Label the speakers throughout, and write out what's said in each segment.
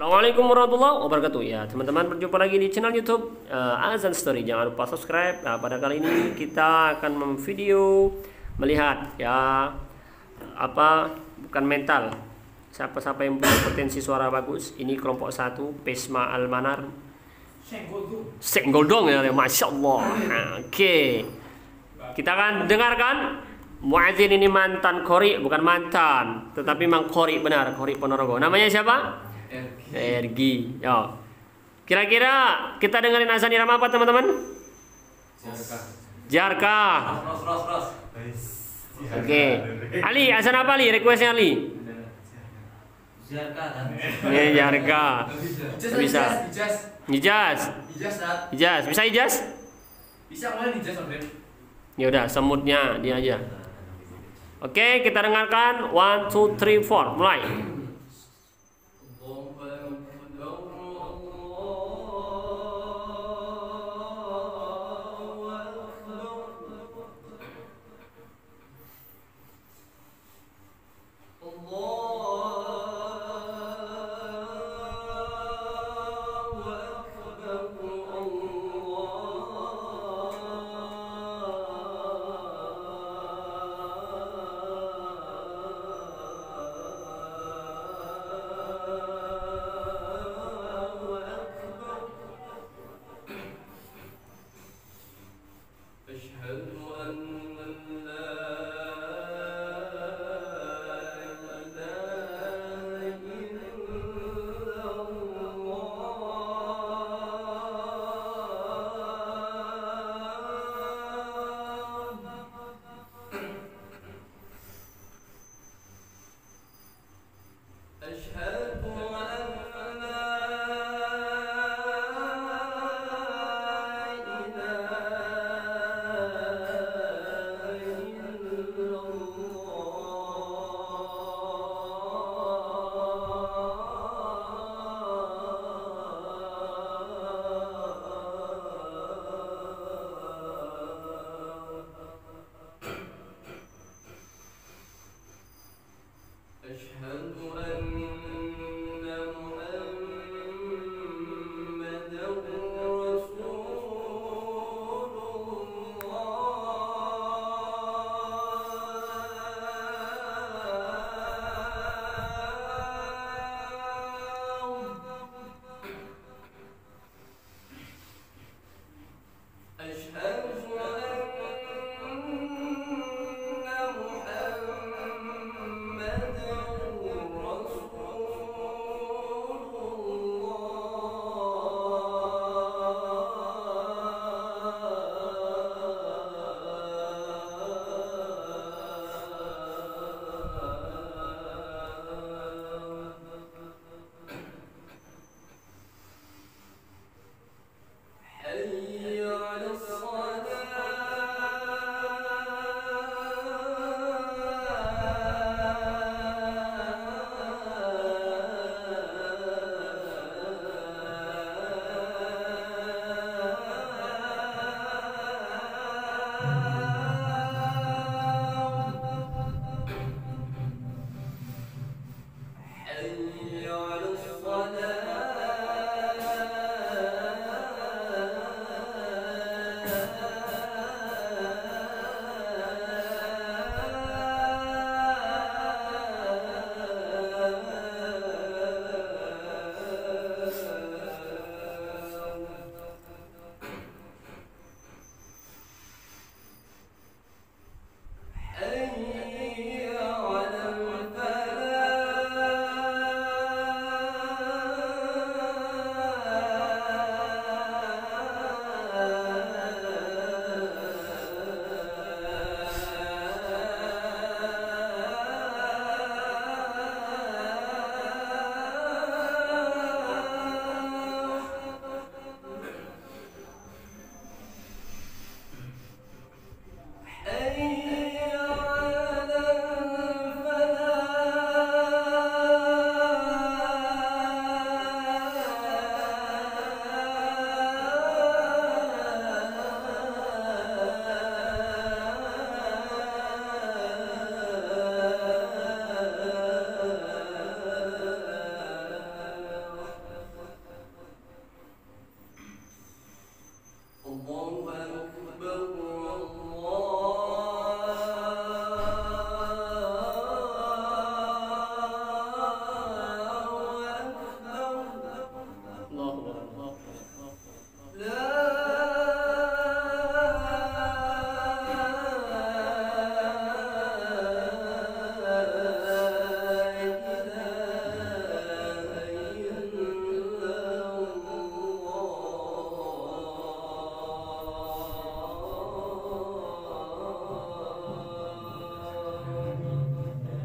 Speaker 1: Assalamualaikum warahmatullahi wabarakatuh. Ya teman-teman berjumpa lagi di channel YouTube uh, Azan Story. Jangan lupa subscribe. Nah, pada kali ini kita akan memvideo melihat ya apa bukan mental. Siapa-siapa yang punya potensi suara bagus ini kelompok satu Pesma Almanar. Senggol dong ya Masya Allah. Nah, oke. Okay. kita akan dengarkan Muadzin ini mantan kori bukan mantan tetapi memang kori benar kori Ponorogo. Namanya siapa Ergi. Yo. Kira-kira kita dengerin azan irama apa teman-teman? Jarka. Jarka. Oke. Okay. Ali, azan apa Ali? Requestnya Ali.
Speaker 2: Jarka kan?
Speaker 1: Ini Jarka. Bisa. Ijaz. Ijaz. Bisa Ijaz?
Speaker 2: Bisa mulai Ijaz
Speaker 1: Ya udah, semutnya dia aja. Oke, okay, kita dengarkan one, two, three, four, mulai. world.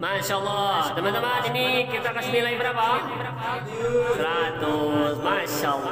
Speaker 1: Masya Allah. Teman-teman ini kita kasih nilai berapa? 100 Masya Allah